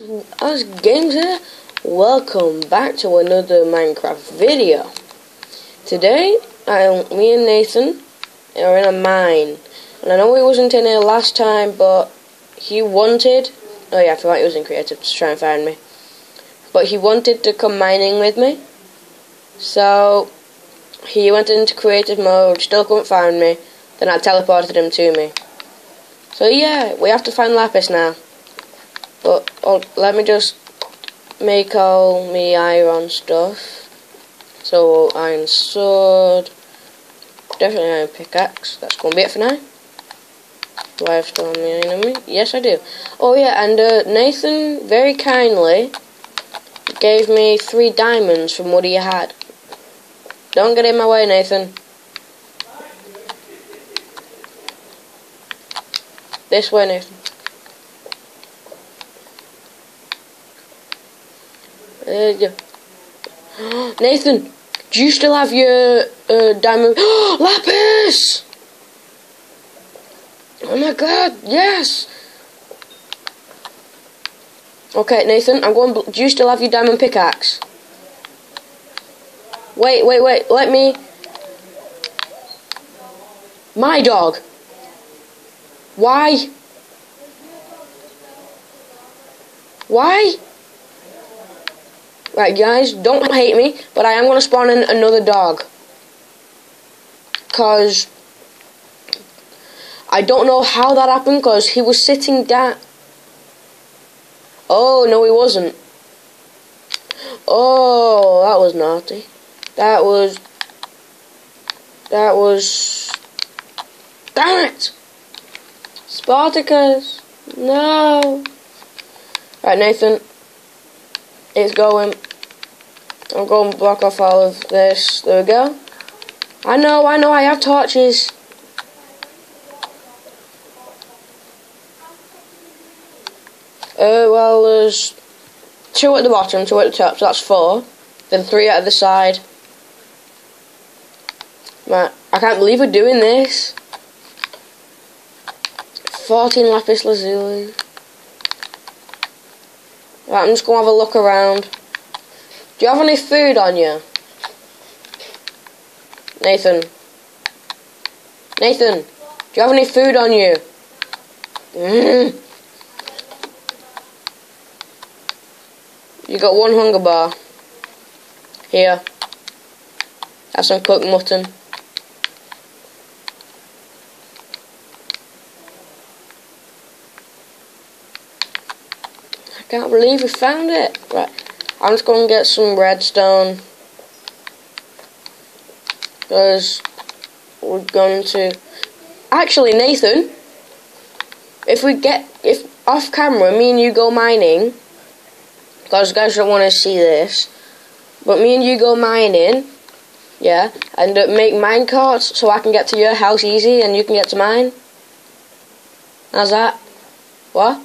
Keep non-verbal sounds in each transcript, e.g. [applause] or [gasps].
Alex Gamez here, welcome back to another Minecraft video. Today, I, me and Nathan are in a mine. And I know he wasn't in here last time, but he wanted... Oh yeah, I forgot he was in creative to try and find me. But he wanted to come mining with me. So, he went into creative mode, still couldn't find me. Then I teleported him to me. So yeah, we have to find Lapis now. But oh, let me just make all me iron stuff. So iron sword, definitely iron pickaxe. That's gonna be it for now. Do I have still the enemy? Yes, I do. Oh yeah, and uh, Nathan very kindly gave me three diamonds from what he had. Don't get in my way, Nathan. This way, Nathan. You go. Nathan, do you still have your uh, diamond? [gasps] Lapis! Oh my god, yes! Okay, Nathan, I'm going. Do you still have your diamond pickaxe? Wait, wait, wait. Let me. My dog. Why? Why? Right, guys, don't hate me, but I am going to spawn in another dog. Because I don't know how that happened, because he was sitting down. Oh, no, he wasn't. Oh, that was naughty. That was... That was... Damn it! Spartacus! No! Right, Nathan. It's going. I'm going to block off all of this. There we go. I know, I know, I have torches. Uh, well, there's two at the bottom, two at the top, so that's four. Then three at the side. Right, I can't believe we're doing this. 14 lapis lazuli. Right, I'm just going to have a look around. Do you have any food on you? Nathan. Nathan, do you have any food on you? [laughs] You got one hunger bar. Here. Have some cooked mutton. Can't believe we found it. Right. I'm just going to get some redstone. Because we're going to... Actually, Nathan, if we get... if off camera, me and you go mining, because guys don't want to see this, but me and you go mining, yeah, and uh, make mine carts so I can get to your house easy and you can get to mine. How's that? What?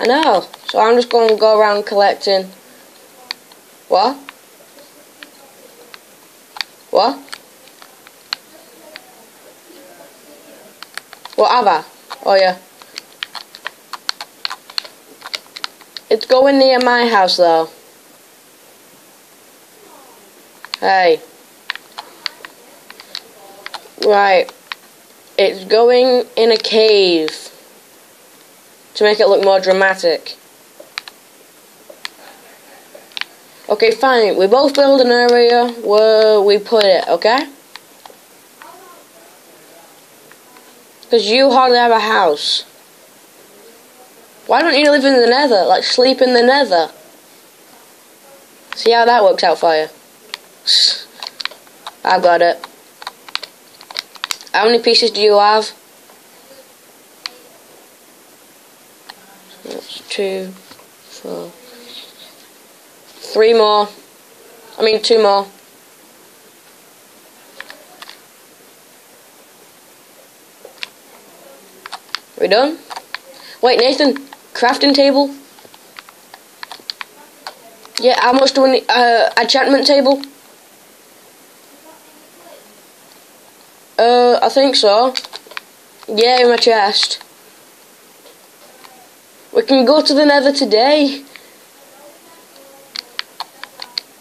I know. So I'm just going to go around collecting. What? What? What have? Oh yeah. It's going near my house though. Hey. Right. It's going in a cave to make it look more dramatic. Okay, fine. We both build an area where we put it, okay? Because you hardly have a house. Why don't you live in the nether? Like, sleep in the nether. See how that works out for you. I've got it. How many pieces do you have? That's two, four, three more. I mean, two more. We done? Wait, Nathan, crafting table? Yeah, how much do we need? Uh, enchantment table? Uh, I think so. Yeah, in my chest. We can go to the nether today.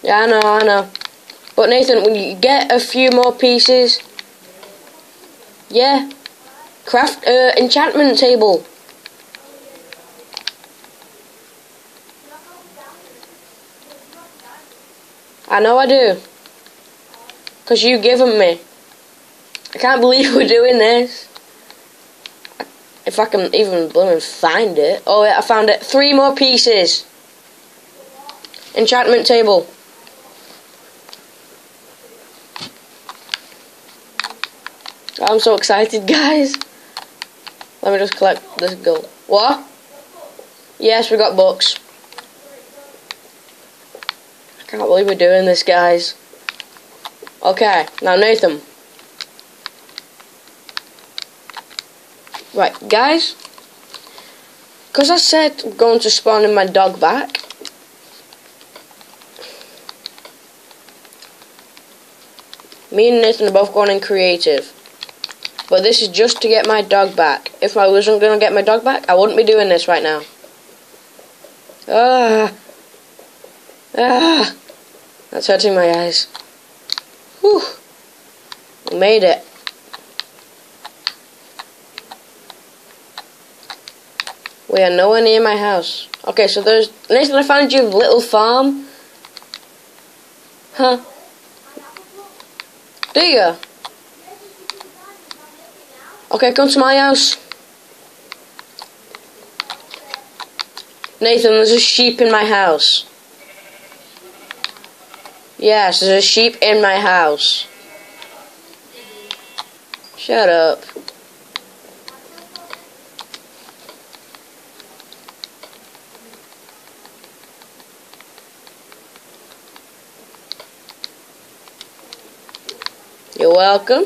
Yeah, I know, I know. But Nathan, when you get a few more pieces, yeah, craft uh, enchantment table. I know I do. Because you give them me. I can't believe [laughs] we're doing this. If I can even find it. Oh, yeah, I found it. Three more pieces. Enchantment table. I'm so excited, [laughs] guys. Let me just collect this gold. What? Yes, we got books. I can't believe we're doing this, guys. Okay, now Nathan. Right, guys. Because I said I'm going to spawn in my dog back. Me and Nathan are both going in creative. But this is just to get my dog back. If I wasn't going to get my dog back, I wouldn't be doing this right now. Ah. Ah. That's hurting my eyes. Whew. Made it. We are nowhere near my house. Okay, so there's... Nathan, I found you little farm. Huh? Do you? Okay, come to my house. Nathan, there's a sheep in my house. Yes, there's a sheep in my house. Shut up. Welcome.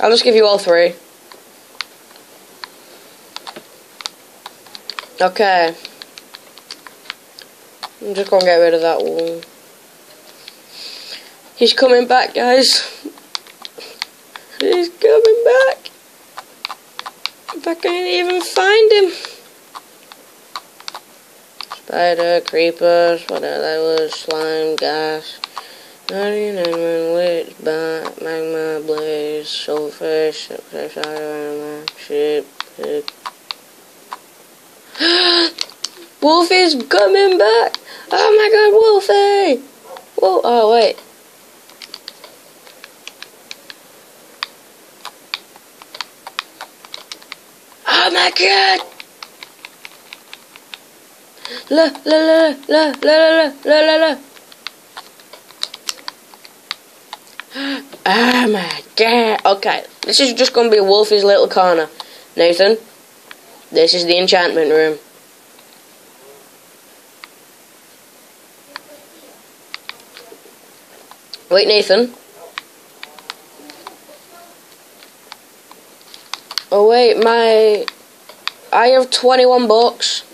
I'll just give you all three. Okay. I'm just gonna get rid of that one. He's coming back, guys. He's coming back. If I can even find him. Spider, creepers, whatever that was, slime, ghast. 99 witch, magma, blaze, silverfish, sheep, pig. Wolf is coming back! Oh my god, Wolfie! Whoa, oh wait. Oh my god! La la la la la la la la la Oh my god. Okay, this is just going to be Wolfie's little corner. Nathan, this is the enchantment room. Wait, Nathan. Oh wait, my... I have 21 books.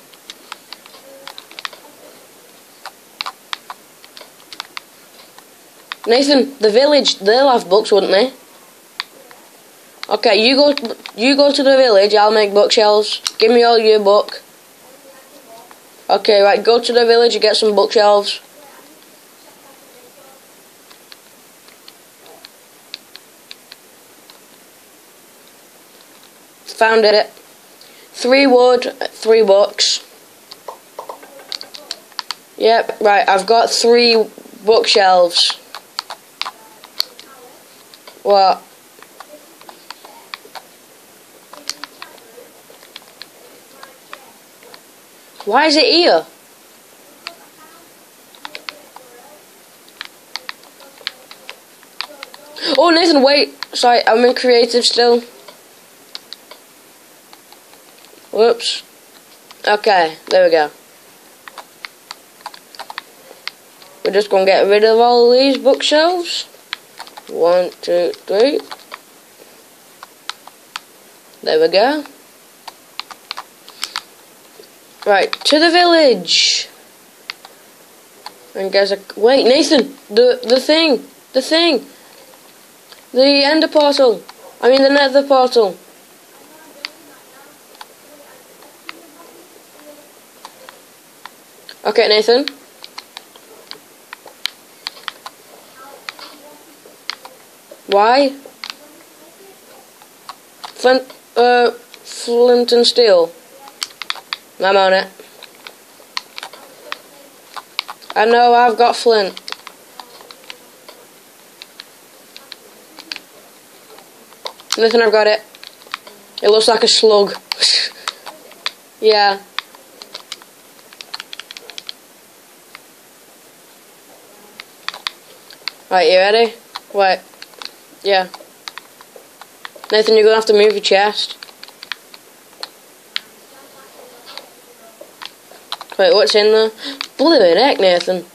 Nathan, the village, they'll have books, wouldn't they? Okay, you go you go to the village, I'll make bookshelves. Give me all your book. Okay, right, go to the village and get some bookshelves. Found it. Three wood, three books. Yep, right, I've got three bookshelves. What? Why is it here? Oh, Nathan, wait. Sorry, I'm in creative still. Whoops. Okay, there we go. We're just gonna get rid of all these bookshelves. One, two, three. There we go. Right, to the village. And guys wait, Nathan, the, the thing, the thing. The ender portal. I mean the nether portal. Okay, Nathan. Why? Flint, uh, flint and steel. I'm on it. I know I've got flint. Nathan, I've got it. It looks like a slug. [laughs] yeah. Right, you ready? Wait. Yeah. Nathan, you're gonna have to move your chest. Wait, what's in there? Blue heck, Nathan.